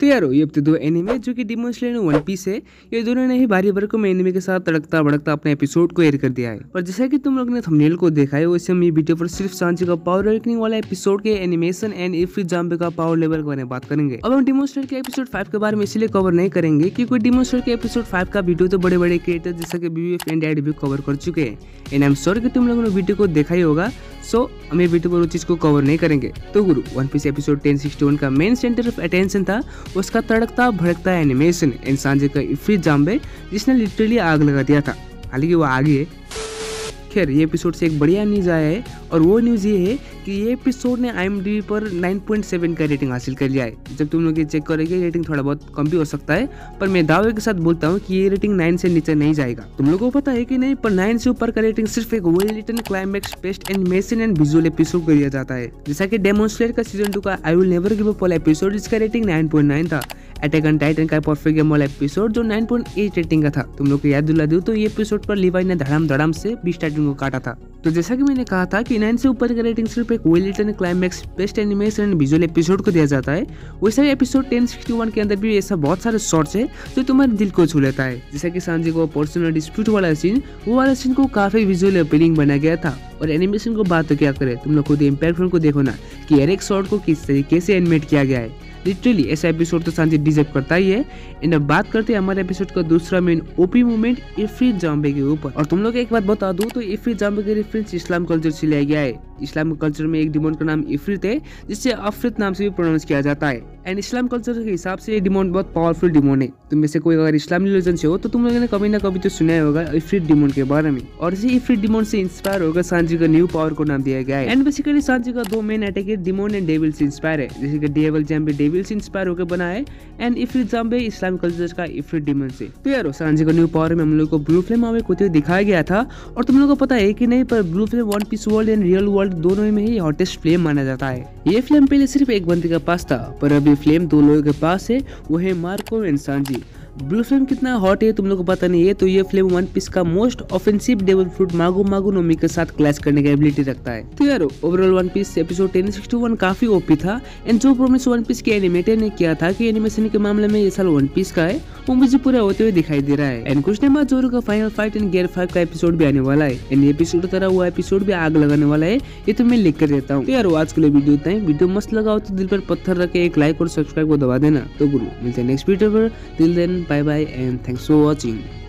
तो यारो ये अब तो दो एनिमे जो कि डिमोन वन पीस है। ये दोनों ने ही भारी भरकम एनिमे के साथ तड़कता भड़कता अपने एपिसोड को एयर कर दिया है। और जैसा कि तुम लोग ने थंबनेल को देखा है, वैसे हम ये वीडियो पर सिर्फ़ सांची का पावर रेकनिंग वाला एपिसोड के एनिमेशन एंड इफ्री जाम्बे का पावर लेवल के बारे में बात करेंगे। अब हम डिमोन स्लेयर के एपिसोड फाइव के बारे में इसलिए कवर नहीं करेंगे क्योंकि डिमोन स्लेयर के एपिसोड फाइव का वीडियो तो बड़े बड़े क्रिएटर जैसे कि बीवीएफ एंड भी कवर कर चुके हैं। एंड आई एम सॉरी कि तुम लोगों ने वीडियो को देखा ही होगा सो हम ये वीडियो पर उस चीज़ को कवर नहीं करेंगे। तो गुरु वन पीस एपिसोड 1061 का मेन सेंटर ऑफ़ अटेंशन था। उसका तड़कता, भड़कता एनिमेशन इंसान जी का इफ्री जाम्बे जिसने लिटरली आग लगा दिया था। हालाँकि वो आगे है। खैर, ये एपिसोड से एक बढ़िया न्यूज़ आया है और वो न्यूज़ ये है कि ये एपिसोड ने आई पर 9.7 का रेटिंग हासिल कर लिया है। जब तुम लोग ये चेक करोगे रेटिंग थोड़ा बहुत कम भी हो सकता है, पर मैं दावे के साथ बोलता हूँ कि ये रेटिंग 9 से नीचे नहीं जाएगा। तुम लोगों को पता है कि नहीं, पर नाइन से ऊपर का रेटिंग सिर्फ़ एक well return climax best animation and visual episode को दिया जाता है। जैसा कि डेमोन्स्ट्रेट का सीज़न टू का I will never give up episode जिसका रेटिंग 9.9 था। अटैक ऑन टाइटन का परफेक्ट गेम वाला एपिसोड जो 9.8 रेटिंग का था। तुम लोग को याद दिला दूँ तो ये एपिसोड पर लिवाई ने धड़ाम धड़ाम से बीस टाइटन को काटा था। तो जैसा कि मैंने कहा था कि 9 से ऊपर का रेटिंग सिर्फ़ एक well return climax best animation and visual episode को दिया जाता है। वैसे ही एपिसोड 1061 के अंदर भी ऐसा बहुत सारे शॉर्ट्स है जो तुम्हारे दिल को छू लेता है। जैसा कि सांजी को पर्सनल डिस्प्यूट वाला सीन वो वाला सीन को काफ़ी विजुअल अपीलिंग बनाया गया था। और एनिमेशन को बात तो क्या करे? तुम लोग खुद इम्पैक्ट फ़िल्म को देखो ना। कि हर एक को किस तरीके से एनिमेट किया गया है? लिटरली ऐसा एपिसोड तो सांची डिजर्व करता ही है। एंड अब बात करते हैं हमारे एपिसोड का दूसरा main OP moment Ifrit Jambe के ऊपर। और तुम लोग एक बात बता दो तो इफ्री जाम्बे के रेफरेंस इस्लाम कल्चर से लिया गया है। इस्लाम कल्चर में एक डिमोन का नाम इफ्रित है, जिसे अफ्रित नाम से भी प्रोनाउंस किया जाता है। एंड इस्लाम कल्चर के हिसाब से ये डिमोन बहुत पावरफुल डिमोन है। तुम में से कोई अगर इस्लाम रिलीजन से हो तो तुम लोगों ने कभी ना कभी तो सुना होगा इफ्रित डिमोन के बारे में। और इसी इफ्रित डिमोन से इंस्पायर होकर सांजी का न्यू पावर को नाम दिया गया है। एंड बेसिकली सांजी का दो मेन अटैक है डिमोन एंड डेविल से इंस्पायर है। जैसे कि डेविल जैम्बे डेविल से इंस्पायर होकर बना है एंड इफ्रित जाम्बे इस्लाम कल्चर का इफ्रित डिमोन से। तो यार सांजी का न्यू पावर में हम लोग को ब्लू फ्लेम आवे कुछ दिखाया गया था, और तुम लोग को पता है कि नहीं, पर blue flame One Piece world and real world दोनों में ही हॉटेस्ट फ्लेम माना जाता है। ये फ्लेम पहले सिर्फ़ एक बंदे के पास था, पर अभी फ्लेम दो लोगों के पास है वो है Marco and Sanji. Blue flame कितना हॉट है, तुम लोग को पता नहीं है तो ये फ्लेम वन पीस का most offensive devil fruit Mago Mago no Mi के साथ क्लैश करने का एबिलिटी रखता है। तो यार ओवरऑल वन पीस एपिसोड 1061 काफ़ी ओपी था एंड जो प्रोमिस वन पीस के एनिमेटर ने किया था कि एनिमेशन के मामले में ये साल वन पीस का है, वो मुझे पूरा होते हुए दिखाई दे रहा है। एंड कुछ दिन जोरो का final fight and gear five का एपिसोड भी आने वाला है। एंड एपिसोड तरह वो एपिसोड भी आग लगाने वाला है, ये तो मैं लिख कर देता हूँ। तो यार, आज के लिए वीडियो इतना वीडियो मस्त लगाओ तो दिल पर पत्थर रखे एक लाइक और सब्सक्राइब को दबा देना। तो गुरु, मिलते हैं नेक्स्ट वीडियो पर। Till then bye bye and thanks for watching.